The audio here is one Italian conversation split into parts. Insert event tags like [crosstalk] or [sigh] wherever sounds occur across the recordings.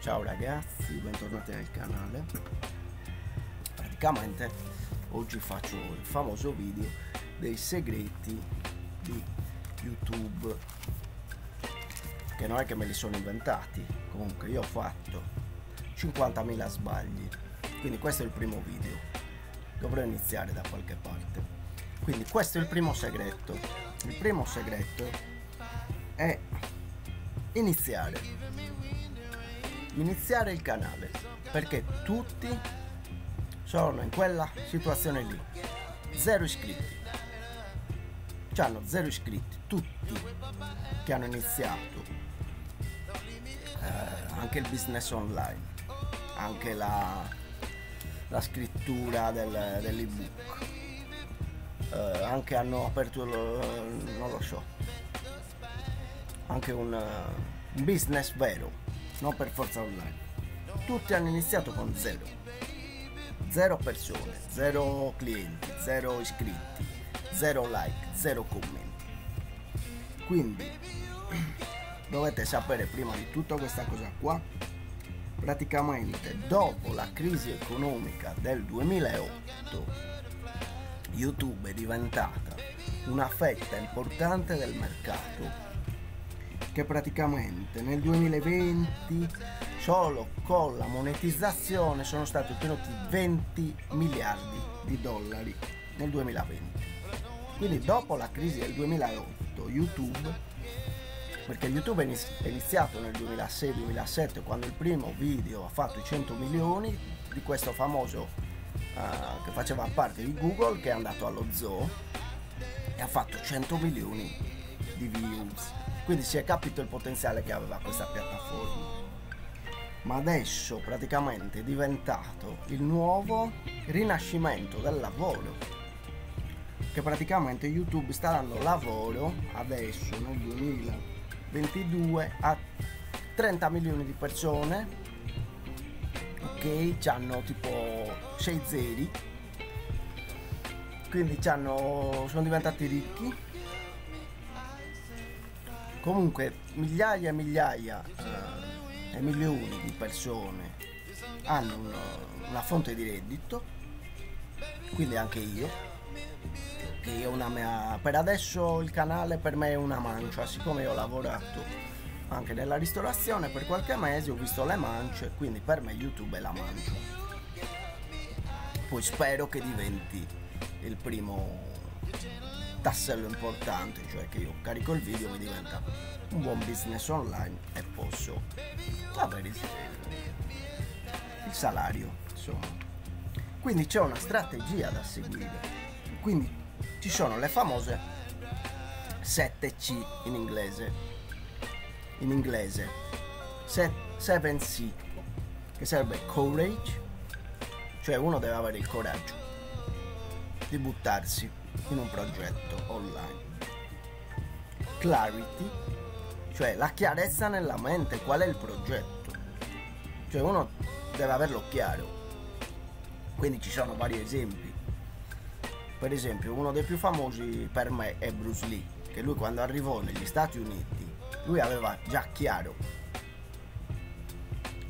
Ciao ragazzi, bentornati nel canale. Praticamente oggi faccio il famoso video dei segreti di YouTube che non è che me li sono inventati, comunque io ho fatto 50.000 sbagli, quindi questo è il primo video. Dovrò iniziare da qualche parte. Quindi questo è il primo segreto. Il primo segreto è iniziare iniziare il canale perché tutti sono in quella situazione lì. Zero iscritti. Hanno zero iscritti tutti che hanno iniziato eh, anche il business online anche la, la scrittura del, dell'ebook eh, anche hanno aperto lo, non lo so anche un, un business vero non per forza online. Tutti hanno iniziato con zero. Zero persone, zero clienti, zero iscritti, zero like, zero commenti. Quindi [clears throat] dovete sapere prima di tutto questa cosa qua. Praticamente dopo la crisi economica del 2008 YouTube è diventata una fetta importante del mercato che praticamente nel 2020 solo con la monetizzazione sono stati ottenuti 20 miliardi di dollari nel 2020. Quindi dopo la crisi del 2008 YouTube, perché YouTube è iniziato nel 2006-2007 quando il primo video ha fatto i 100 milioni di questo famoso uh, che faceva parte di Google che è andato allo zoo e ha fatto 100 milioni di views quindi si è capito il potenziale che aveva questa piattaforma. Ma adesso praticamente è diventato il nuovo rinascimento del lavoro. Che praticamente YouTube sta dando lavoro adesso nel 2022 a 30 milioni di persone ok? Hanno tipo 6 zeri. Quindi sono diventati ricchi comunque migliaia e migliaia eh, e milioni di persone hanno una, una fonte di reddito quindi anche io che io una mia per adesso il canale per me è una mancia siccome ho lavorato anche nella ristorazione per qualche mese ho visto le mance quindi per me youtube è la mancia. Poi spero che diventi il primo tassello importante, cioè che io carico il video mi diventa un buon business online e posso avere il, il salario, insomma. Quindi c'è una strategia da seguire. Quindi ci sono le famose 7C in inglese. In inglese 7C che serve courage, cioè uno deve avere il coraggio di buttarsi in un progetto online. Clarity, cioè la chiarezza nella mente, qual è il progetto. Cioè uno deve averlo chiaro. Quindi ci sono vari esempi. Per esempio, uno dei più famosi per me è Bruce Lee, che lui quando arrivò negli Stati Uniti, lui aveva già chiaro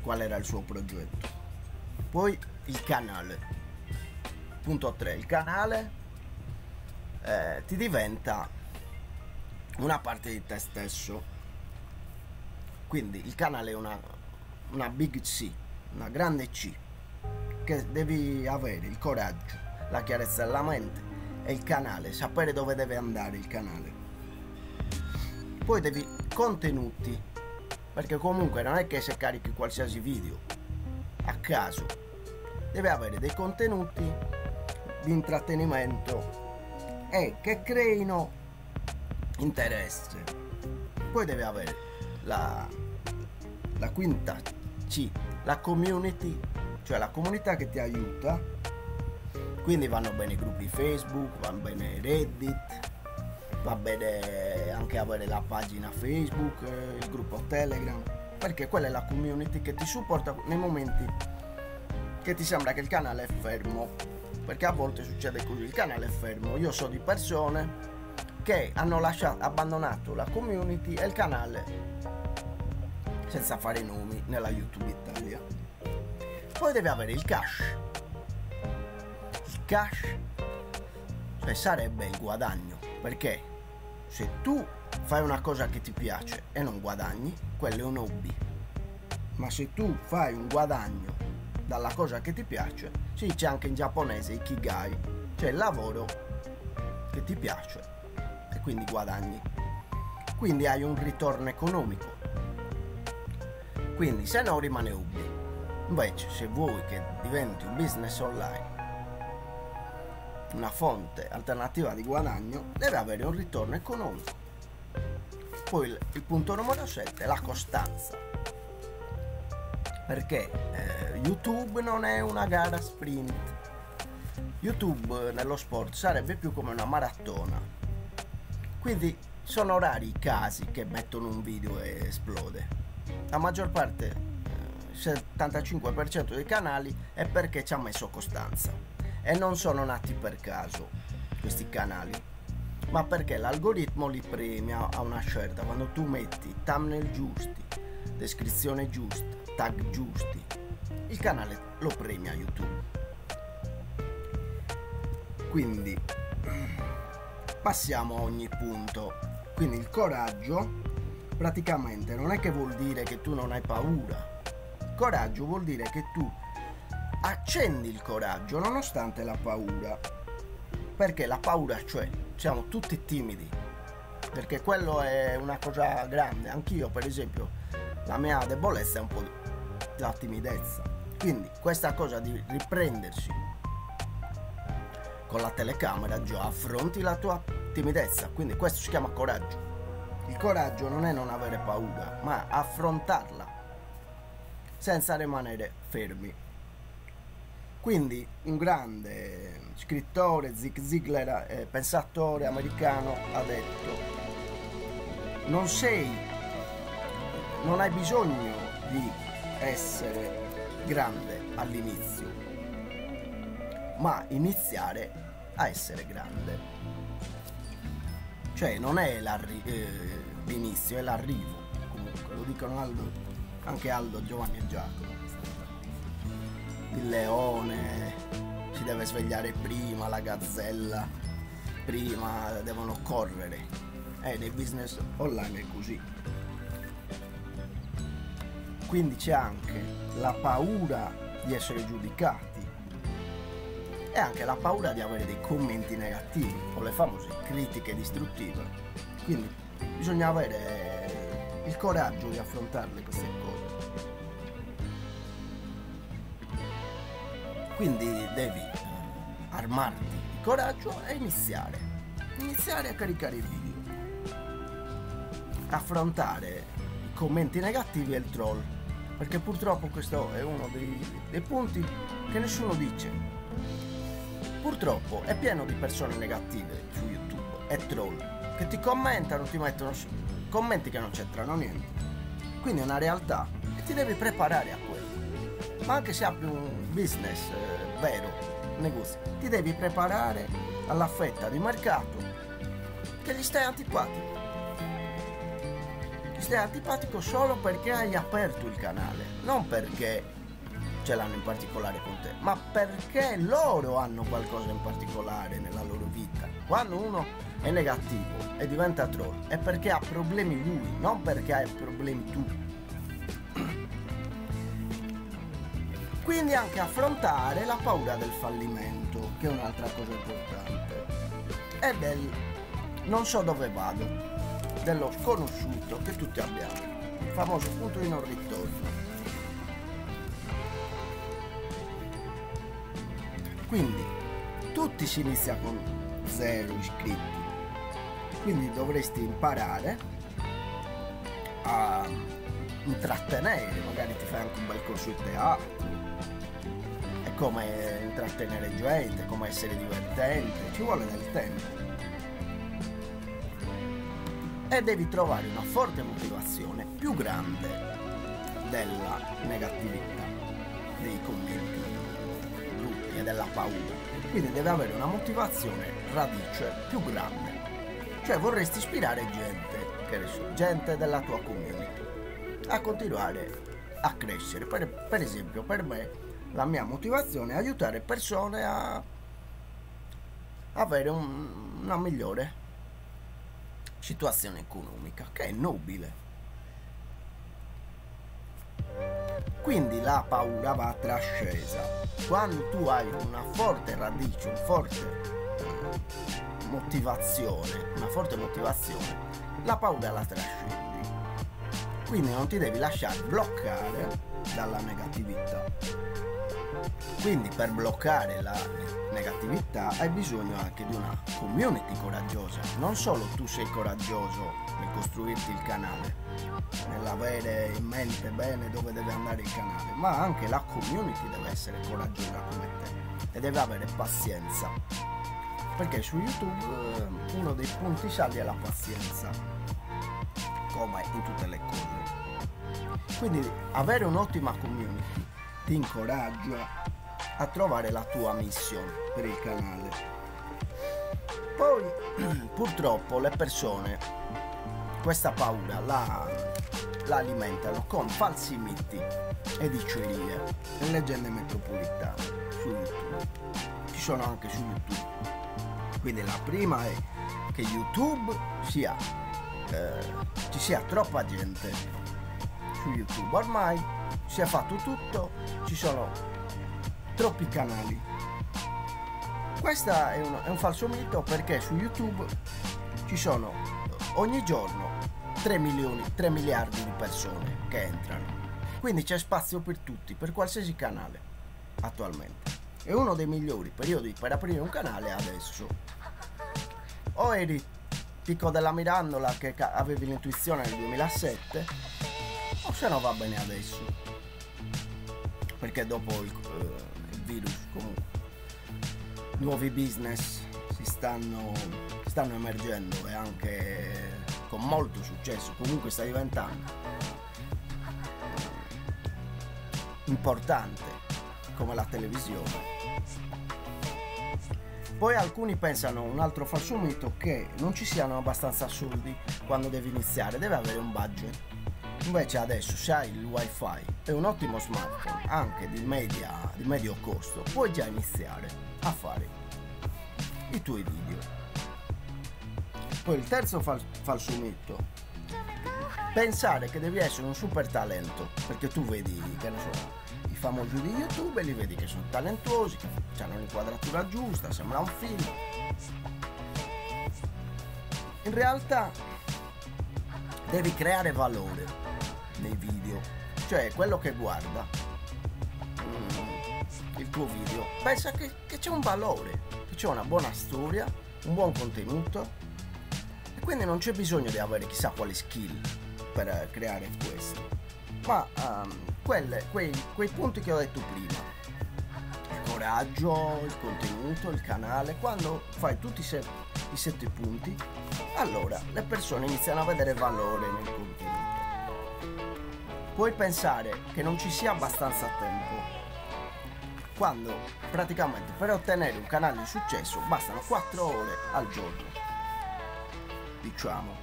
qual era il suo progetto. Poi il canale. Punto 3. Il canale eh, ti diventa una parte di te stesso. Quindi il canale è una, una big C, una grande C, che devi avere il coraggio, la chiarezza della mente e il canale, sapere dove deve andare il canale. Poi devi contenuti, perché comunque non è che se carichi qualsiasi video a caso, deve avere dei contenuti di intrattenimento è che creino interesse. Poi deve avere la, la quinta C, la community, cioè la comunità che ti aiuta. Quindi vanno bene i gruppi Facebook, va bene Reddit, va bene anche avere la pagina Facebook, il gruppo Telegram, perché quella è la community che ti supporta nei momenti che ti sembra che il canale è fermo perché a volte succede così, il canale è fermo, io so di persone che hanno lasciato, abbandonato la community e il canale senza fare nomi nella YouTube Italia. Poi devi avere il cash. Il cash cioè sarebbe il guadagno, perché se tu fai una cosa che ti piace e non guadagni, quello è un hobby. Ma se tu fai un guadagno dalla cosa che ti piace, si dice anche in giapponese ikigai, cioè il lavoro che ti piace e quindi guadagni. Quindi hai un ritorno economico. Quindi se no rimane hobby. Invece se vuoi che diventi un business online, una fonte alternativa di guadagno, deve avere un ritorno economico. Poi il punto numero 7 è la costanza. Perché eh, YouTube non è una gara sprint. YouTube nello sport sarebbe più come una maratona. Quindi sono rari i casi che mettono un video e esplode. La maggior parte, il 75% dei canali, è perché ci ha messo costanza. E non sono nati per caso questi canali ma perché l'algoritmo li premia a una certa quando tu metti thumbnail giusti descrizione giusta tag giusti il canale lo premia youtube. Quindi passiamo a ogni punto. Quindi il coraggio praticamente non è che vuol dire che tu non hai paura. Coraggio vuol dire che tu accendi il coraggio nonostante la paura. Perché la paura c'è siamo tutti timidi, perché quello è una cosa grande. Anch'io, per esempio, la mia debolezza è un po' la timidezza. Quindi questa cosa di riprendersi con la telecamera già affronti la tua timidezza. Quindi questo si chiama coraggio. Il coraggio non è non avere paura, ma affrontarla senza rimanere fermi. Quindi un grande scrittore, Zig Ziglar, eh, pensatore americano, ha detto non sei, non hai bisogno di essere grande all'inizio, ma iniziare a essere grande. Cioè non è eh, l'inizio, è l'arrivo. Comunque lo dicono Aldo, anche Aldo, Giovanni e Giacomo il leone si deve svegliare prima, la gazzella prima, devono correre. E eh, nei business online è così. Quindi c'è anche la paura di essere giudicati e anche la paura di avere dei commenti negativi o le famose critiche distruttive. Quindi bisogna avere il coraggio di affrontarle queste cose. Quindi devi eh, armarti di coraggio e iniziare. Iniziare a caricare i video. Affrontare i commenti negativi e il troll. Perché purtroppo questo è uno dei, dei punti che nessuno dice. Purtroppo è pieno di persone negative su YouTube e troll che ti commentano, ti mettono commenti che non c'entrano niente. Quindi è una realtà e ti devi preparare a quello ma anche se apri un business eh, vero, negozio, ti devi preparare alla fetta di mercato che gli stai antipatico. Stai antipatico solo perché hai aperto il canale, non perché ce l'hanno in particolare con te, ma perché loro hanno qualcosa in particolare nella loro vita. Quando uno è negativo e diventa troll è perché ha problemi lui, non perché hai problemi tu. Quindi anche affrontare la paura del fallimento, che è un'altra cosa importante. E del non so dove vado, dello sconosciuto che tutti abbiamo, il famoso punto di non ritorno. Quindi tutti si inizia con zero iscritti, quindi dovresti imparare a intrattenere, magari ti fai anche un bel corso di teatro, come intrattenere gente, come essere divertente, ci vuole del tempo. E devi trovare una forte motivazione più grande della negatività, dei commenti brutti e della paura. Quindi deve avere una motivazione radice più grande. Cioè vorresti ispirare gente, che ne so, gente della tua community, a continuare a crescere. Per, per esempio, per me la mia motivazione è aiutare persone a avere un, una migliore situazione economica, che è nobile. Quindi la paura va trascesa. Quando tu hai una forte radice, un forte eh, motivazione, una forte motivazione, la paura la trascendi. Quindi non ti devi lasciare bloccare dalla negatività. Quindi per bloccare la negatività hai bisogno anche di una community coraggiosa. Non solo tu sei coraggioso nel costruirti il canale, nell'avere in mente bene dove deve andare il canale, ma anche la community deve essere coraggiosa come te e deve avere pazienza. Perché su YouTube eh, uno dei punti saldi è la pazienza, come in tutte le cose. Quindi avere un'ottima community ti incoraggia a trovare la tua missione per il canale. Poi [clears throat] purtroppo le persone questa paura la, la alimentano con falsi miti e dicerie e leggende metropolitane su YouTube. Ci sono anche su YouTube. Quindi la prima è che YouTube sia eh, ci sia troppa gente su YouTube. Ormai si è fatto tutto, ci sono troppi canali. Questo è, è un, falso mito perché su YouTube ci sono ogni giorno 3 milioni, 3 miliardi di persone che entrano. Quindi c'è spazio per tutti, per qualsiasi canale attualmente. E uno dei migliori periodi per aprire un canale è adesso. O eri Picco della Mirandola che avevi l'intuizione nel 2007, o se no va bene adesso. Perché dopo il, eh, virus comunque nuovi business si stanno, stanno emergendo e anche con molto successo comunque sta diventando importante come la televisione. Poi alcuni pensano un altro falso mito che non ci siano abbastanza soldi quando devi iniziare deve avere un budget Invece adesso se hai il wifi e un ottimo smartphone anche di, media, di medio costo puoi già iniziare a fare i tuoi video. Poi il terzo fal- falso mito pensare che devi essere un super talento perché tu vedi che ne so i famosi di youtube e li vedi che sono talentuosi che hanno l'inquadratura giusta sembra un film. In realtà devi creare valore nei video, cioè quello che guarda il tuo video pensa che, che c'è un valore, che c'è una buona storia, un buon contenuto e quindi non c'è bisogno di avere chissà quali skill per creare questo, ma um, quelle, quei, quei punti che ho detto prima, coraggio, il contenuto, il canale, quando fai tutti i, se- i sette punti, allora le persone iniziano a vedere valore nel contenuto puoi pensare che non ci sia abbastanza tempo. Quando? Praticamente per ottenere un canale di successo bastano 4 ore al giorno. Diciamo.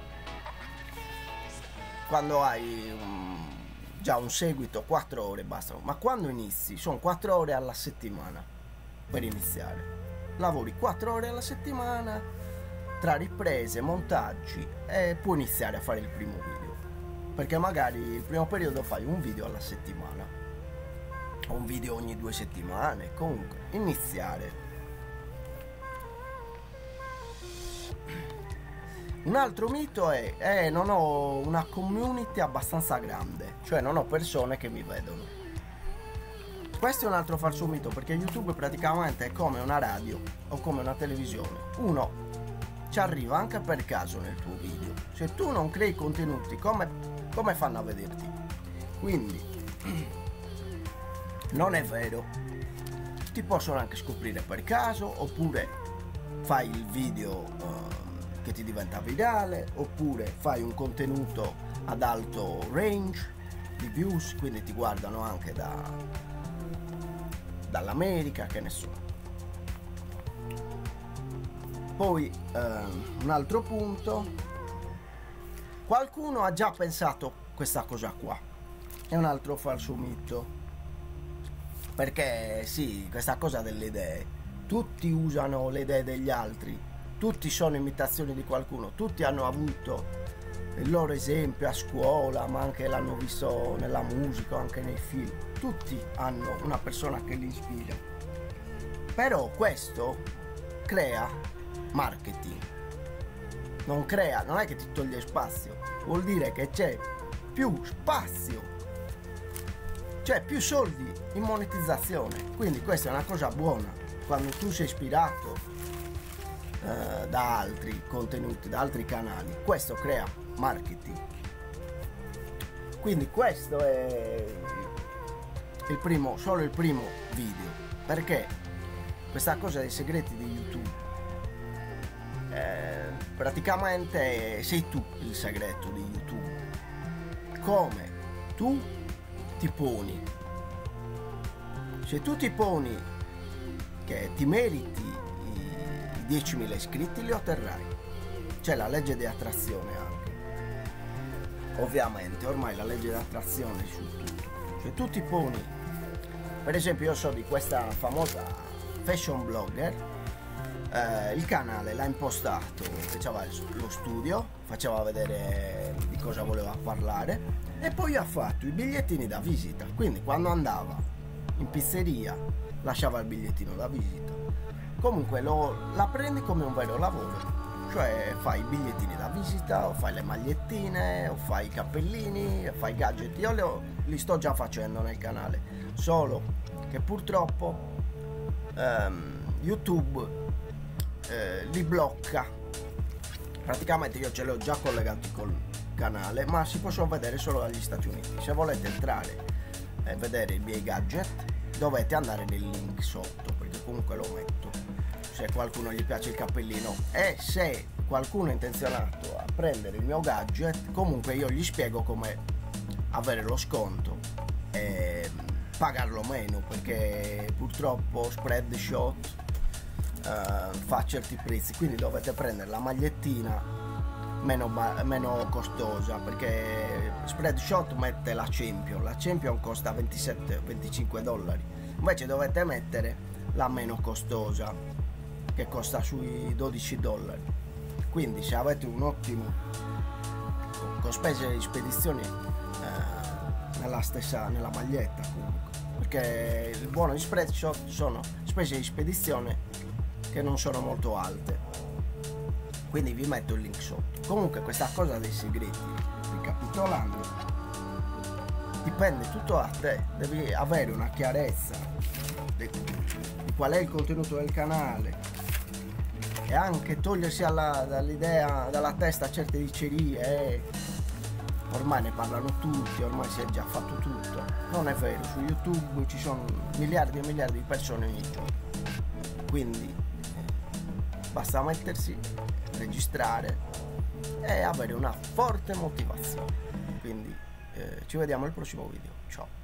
Quando hai un, già un seguito 4 ore bastano. Ma quando inizi sono 4 ore alla settimana per iniziare. Lavori 4 ore alla settimana tra riprese montaggi e puoi iniziare a fare il primo video perché magari il primo periodo fai un video alla settimana. O un video ogni due settimane. Comunque iniziare. Un altro mito è eh, non ho una community abbastanza grande. Cioè non ho persone che mi vedono. Questo è un altro falso mito perché youtube praticamente è come una radio o come una televisione. Uno ci arriva anche per caso nel tuo video. Se tu non crei contenuti come come fanno a vederti? Quindi non è vero. Ti possono anche scoprire per caso, oppure fai il video uh, che ti diventa virale, oppure fai un contenuto ad alto range di views, quindi ti guardano anche da, dall'America, che ne so. Poi uh, un altro punto Qualcuno ha già pensato questa cosa qua. è un altro falso mito. Perché sì, questa cosa delle idee, tutti usano le idee degli altri, tutti sono imitazioni di qualcuno, tutti hanno avuto il loro esempio a scuola, ma anche l'hanno visto nella musica, anche nei film. Tutti hanno una persona che li ispira. Però questo crea marketing. Non crea, non è che ti toglie spazio, vuol dire che c'è più spazio, c'è più soldi in monetizzazione. Quindi questa è una cosa buona. Quando tu sei ispirato eh, da altri contenuti, da altri canali, questo crea marketing. Quindi questo è il primo, solo il primo video. Perché questa cosa dei segreti di YouTube praticamente sei tu il segreto di YouTube. Come tu ti poni. Se tu ti poni che ti meriti i 10.000 iscritti li otterrai. C'è la legge di attrazione anche. Ovviamente ormai la legge di attrazione è su tutto. Se tu ti poni, per esempio io so di questa famosa fashion blogger eh, il canale l'ha impostato, faceva lo studio, faceva vedere di cosa voleva parlare e poi ha fatto i bigliettini da visita. Quindi quando andava in pizzeria lasciava il bigliettino da visita. Comunque lo, la prendi come un vero lavoro. Cioè fai i bigliettini da visita, o fai le magliettine, o fai i cappellini, o fai i gadget. Io li, li sto già facendo nel canale. Solo che purtroppo um, YouTube eh, li blocca. Praticamente io ce li ho già collegati col canale ma si possono vedere solo dagli Stati Uniti. Se volete entrare e vedere i miei gadget dovete andare nel link sotto perché comunque lo metto. Se qualcuno gli piace il cappellino e se qualcuno è intenzionato a prendere il mio gadget comunque io gli spiego come avere lo sconto e pagarlo meno perché purtroppo spread uh, fa certi prezzi quindi dovete prendere la magliettina meno, meno costosa perché Spreadshot mette la Champion la Champion costa 27-25 dollari invece dovete mettere la meno costosa che costa sui 12 dollari. Quindi se avete un ottimo con spese di spedizione eh, nella stessa nella maglietta comunque. Perché il buono di Spreadshot sono spese di spedizione che non sono molto alte. Quindi vi metto il link sotto. Comunque questa cosa dei segreti ricapitolando dipende tutto da te. Devi avere una chiarezza di, qual è il contenuto del canale. E anche togliersi dall'idea dalla testa certe dicerie eh, ormai ne parlano tutti ormai si è già fatto tutto. Non è vero su youtube ci sono miliardi e miliardi di persone ogni giorno. Quindi basta mettersi, registrare e avere una forte motivazione. Quindi eh, ci vediamo al prossimo video. Ciao!